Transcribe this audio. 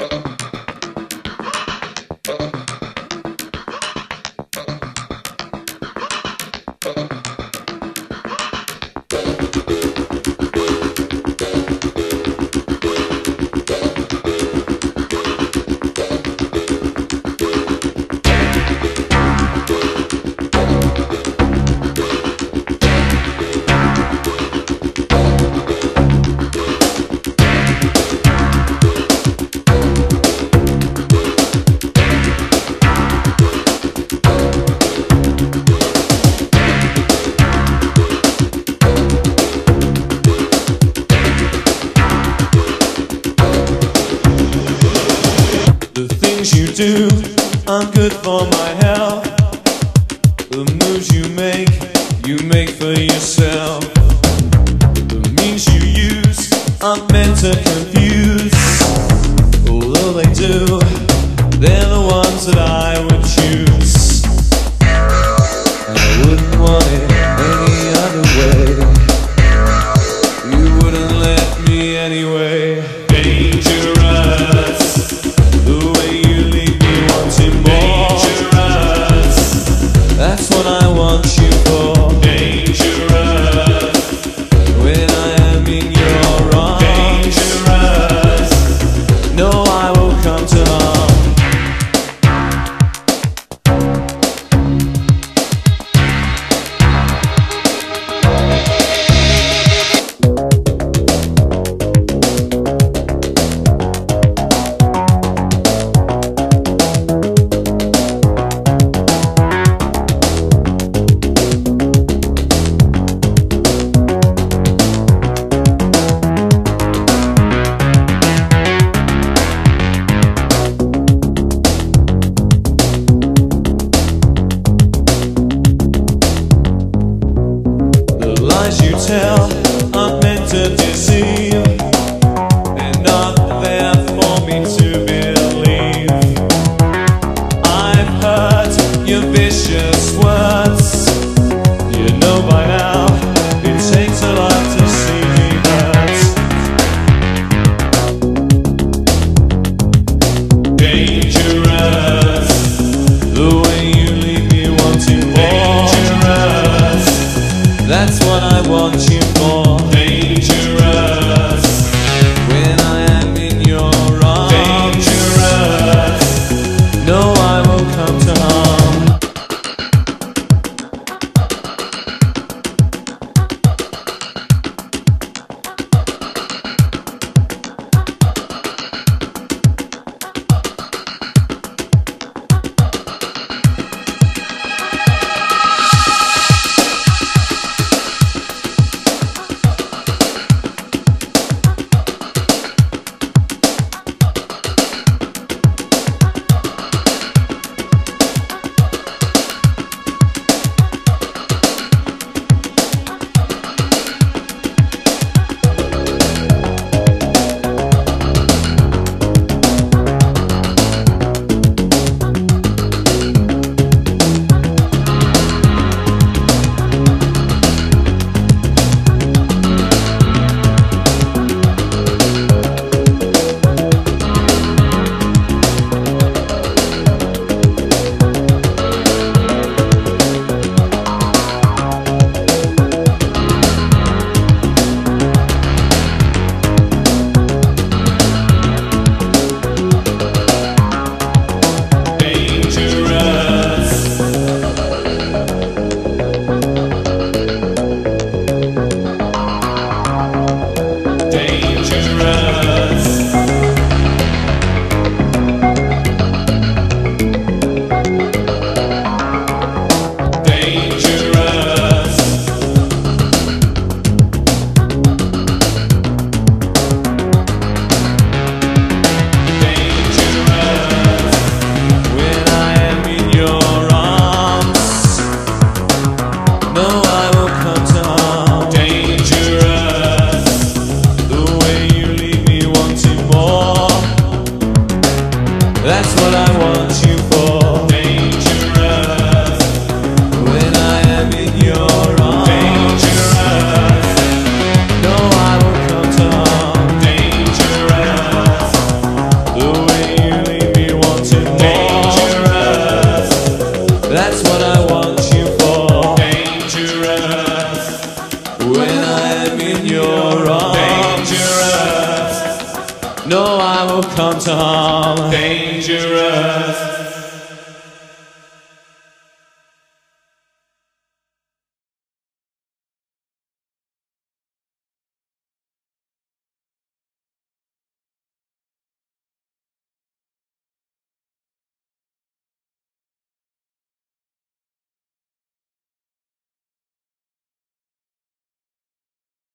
Uh-uh. things you do I'm good for my health. The moves you make, you make for yourself. The means you use aren't meant to confuse. Although they do, they're the ones that I would choose.